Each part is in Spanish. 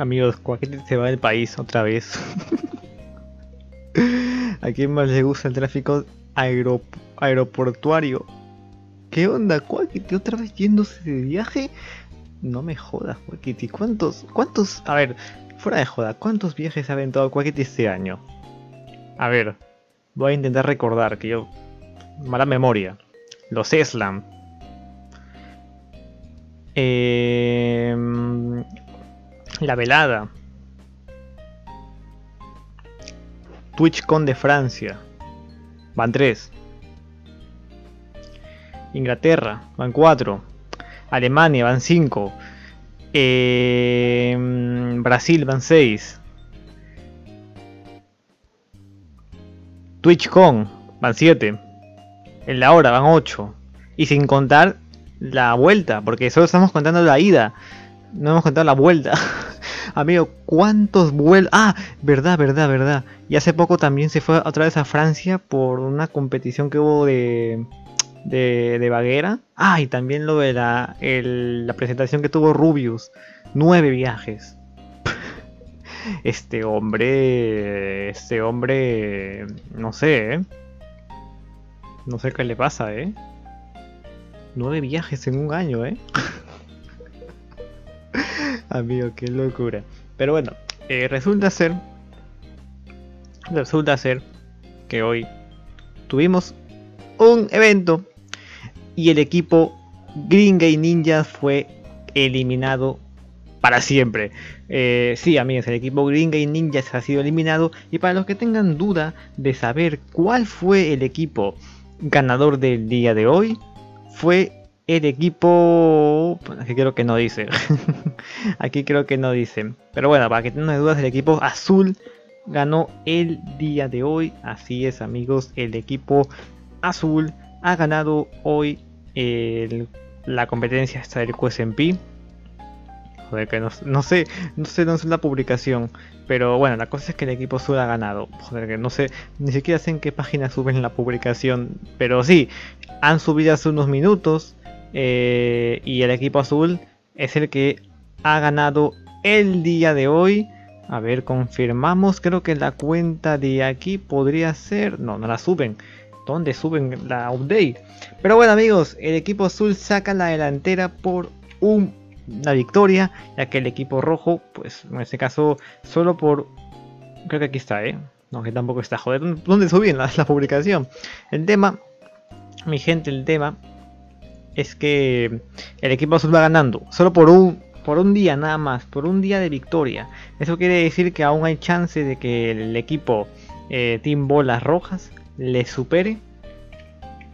Amigos, Quackity se va del país otra vez. ¿A quién más le gusta el tráfico aeroportuario? ¿Qué onda, Quackity? ¿Otra vez yéndose de viaje? No me jodas, Quackity. ¿Cuántos, cuántos, a ver, fuera de joda, cuántos viajes ha aventado Quackity este año? A ver, voy a intentar recordar, que yo, mala memoria. Los Eslam. Eh, la velada. TwitchCon de Francia. Van 3. Inglaterra, van 4. Alemania, van 5. Eh, Brasil, van 6. TwitchCon, van 7. En la hora, van 8. Y sin contar la vuelta, porque solo estamos contando la ida. No hemos contado la vuelta. Amigo, ¿cuántos vuelos? Ah, verdad, verdad, verdad. Y hace poco también se fue otra vez a Francia por una competición que hubo de, de, de vaguera. Ah, y también lo de la, la presentación que tuvo Rubius. Nueve viajes. Este hombre, este hombre, no sé, ¿eh? No sé qué le pasa, ¿eh? Nueve viajes en un año, ¿eh? Amigo, qué locura. Pero bueno, eh, resulta ser. Resulta ser que hoy tuvimos un evento y el equipo Green Gay Ninja fue eliminado para siempre. Eh, sí, amigos, el equipo Green Gay Ninjas ha sido eliminado. Y para los que tengan duda de saber cuál fue el equipo ganador del día de hoy, fue el equipo... Aquí creo que no dice. Aquí creo que no dice. Pero bueno, para que tengan dudas, el equipo azul ganó el día de hoy. Así es, amigos. El equipo azul ha ganado hoy la competencia esta del QSMP. Joder, que no, sé, no sé, no sé la publicación. Pero bueno, la cosa es que el equipo azul ha ganado. Joder, que no sé, ni siquiera sé en qué página suben la publicación. Pero sí, han subido hace unos minutos. Eh, y el equipo azul es el que ha ganado el día de hoy. A ver, confirmamos. Creo que la cuenta de aquí podría ser. No, no la suben. ¿Dónde suben la update? Pero bueno, amigos, el equipo azul saca la delantera por una victoria. Ya que el equipo rojo, pues en este caso, solo por. Creo que aquí está, ¿eh? No, que tampoco está. Joder, ¿dónde suben la, la publicación? El tema, mi gente, el tema es que el equipo azul va ganando, solo por un, por un día nada más, por un día de victoria. Eso quiere decir que aún hay chance de que el equipo eh, Team Bolas Rojas le supere.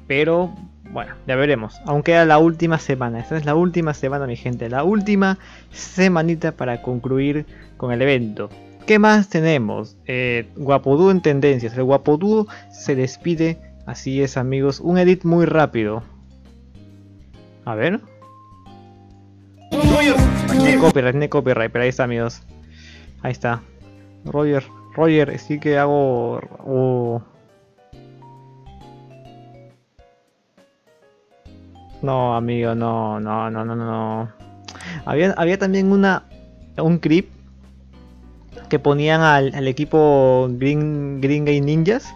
Pero bueno, ya veremos. Aún queda la última semana. Esta es la última semana, mi gente. La última semanita para concluir con el evento. ¿Qué más tenemos? Eh, Guapodúo en tendencias. El Guapodúo se despide. Así es, amigos. Un edit muy rápido. A ver. Tiene copyright, tiene copyright, pero ahí está, amigos. Ahí está. Roger, Roger, sí que hago... No, amigo, no, no, no, no, no. Había, había también una un clip que ponían al, al equipo Green, Green Game Ninjas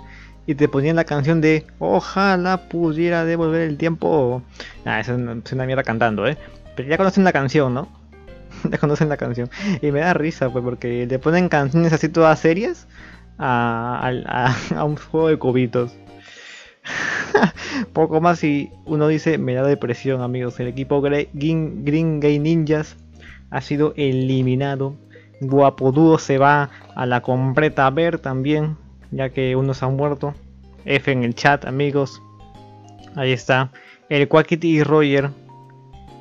y te ponían la canción de Ojalá pudiera devolver el tiempo. Ah, es una mierda cantando, ¿eh? Pero ya conocen la canción, ¿no? ya conocen la canción. Y me da risa, pues, porque le ponen canciones así todas serias a, a, un juego de cubitos. Poco más y uno dice, me da depresión, amigos. El equipo Green, Green Gay Ninjas ha sido eliminado. Guapo se va a la completa ver también ya que unos han muerto. F en el chat, amigos. Ahí está. El Quackity y Roger.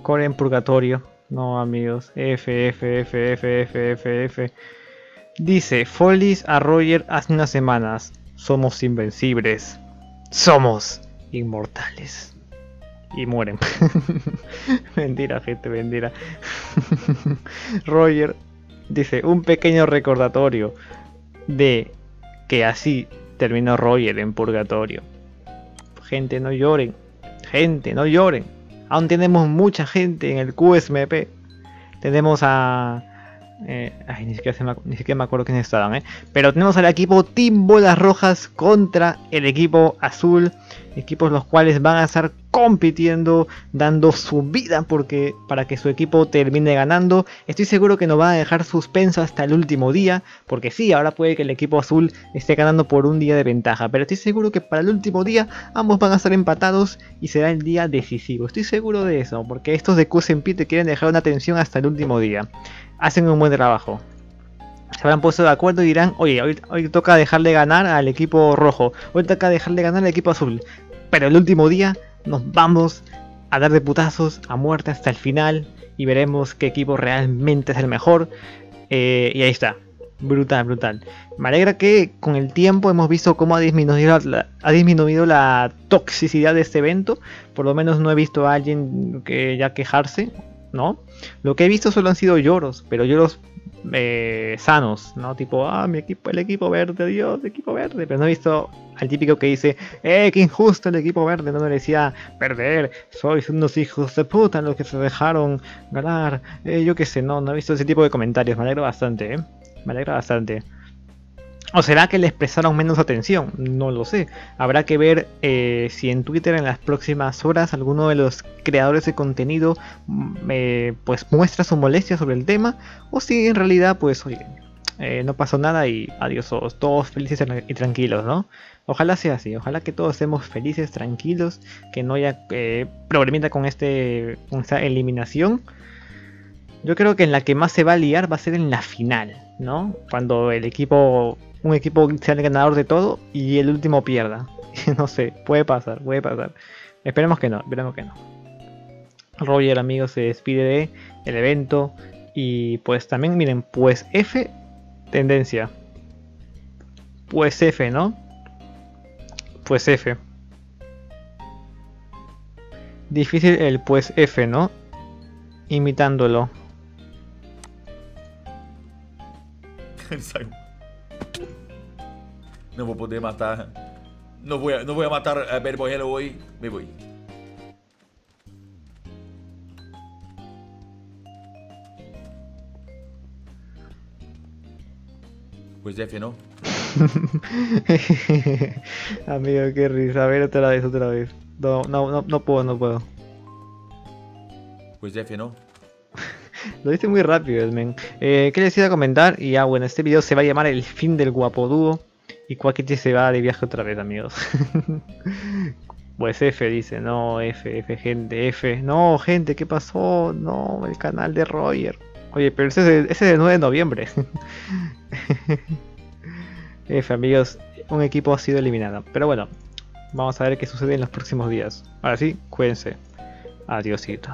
Core en purgatorio. No, amigos. F, F, F, F, F, F, F. Dice, Follies a Roger hace unas semanas. Somos invencibles. Somos inmortales. Y mueren. mentira, gente, mentira. Roger dice, un pequeño recordatorio de que así terminó Roger en purgatorio. Gente, no lloren. Gente, no lloren. Aún tenemos mucha gente en el QSMP. Tenemos a, Eh, ay, ni siquiera, me, ni siquiera me acuerdo quiénes estaban, ¿eh? Pero tenemos al equipo Team Bolas Rojas contra el equipo Azul. Equipos los cuales van a estar compitiendo, dando su vida porque para que su equipo termine ganando. Estoy seguro que nos va a dejar suspenso hasta el último día. Porque sí, ahora puede que el equipo azul esté ganando por un día de ventaja. Pero estoy seguro que para el último día ambos van a estar empatados y será el día decisivo. Estoy seguro de eso. Porque estos de QSMP te quieren dejar una tensión hasta el último día. Hacen un buen trabajo se habrán puesto de acuerdo y dirán, oye, hoy, toca dejarle ganar al equipo rojo, hoy toca dejarle ganar al equipo azul. Pero el último día nos vamos a dar de putazos a muerte hasta el final y veremos qué equipo realmente es el mejor. Eh, y ahí está. Brutal, brutal. Me alegra que con el tiempo hemos visto cómo ha disminuido ha disminuido la toxicidad de este evento. Por lo menos no he visto a alguien que ya quejarse, ¿no? Lo que he visto solo han sido lloros, pero lloros eh, sanos, ¿no? Tipo, ah, mi equipo, el equipo verde, Dios, equipo verde. Pero no he visto al típico que dice, eh, qué injusto el equipo verde, no merecía perder, sois unos hijos de puta los que se dejaron ganar. Eh, yo qué sé, no, no he visto ese tipo de comentarios, me alegra bastante, ¿eh? Me alegra bastante. ¿O será que les prestaron menos atención? No lo sé. Habrá que ver eh, si en Twitter en las próximas horas alguno de los creadores de contenido mm, eh, pues muestra su molestia sobre el tema o si en realidad pues oye, eh, no pasó nada y adiós todos felices y tranquilos, ¿no? Ojalá sea así, ojalá que todos estemos felices, tranquilos, que no haya problemita con, este, con esta eliminación. Yo creo que en la que más se va a liar va a ser en la final, ¿no? Cuando el equipo un equipo sea el ganador de todo y el último pierda. no sé, puede pasar, puede pasar. Esperemos que no, esperemos que no. Roger, amigos, se despide de el evento. Y pues también, miren, pues F, tendencia. Pues F, ¿no? Pues F. Difícil el pues F, ¿no? Imitándolo. no voy a poder matar. No voy a, no voy a matar a Berbohelo hoy. Me voy. Pues F, ¿no? Amigo, qué risa. A ver, otra vez, otra vez. No, no, no, no puedo, no puedo. Pues F, ¿no? Lo dice muy rápido, men. Eh, ¿Qué les iba a comentar? Y ya, bueno, este video se va a llamar El fin del guapo dúo. Y Quackity se va de viaje otra vez, amigos. pues F dice, no, F, F, gente, F. No, gente, ¿qué pasó? No, el canal de Roger. Oye, pero ese es, el 9 de noviembre. F, amigos, un equipo ha sido eliminado. Pero bueno, vamos a ver qué sucede en los próximos días. Ahora sí, cuídense. Adiósito.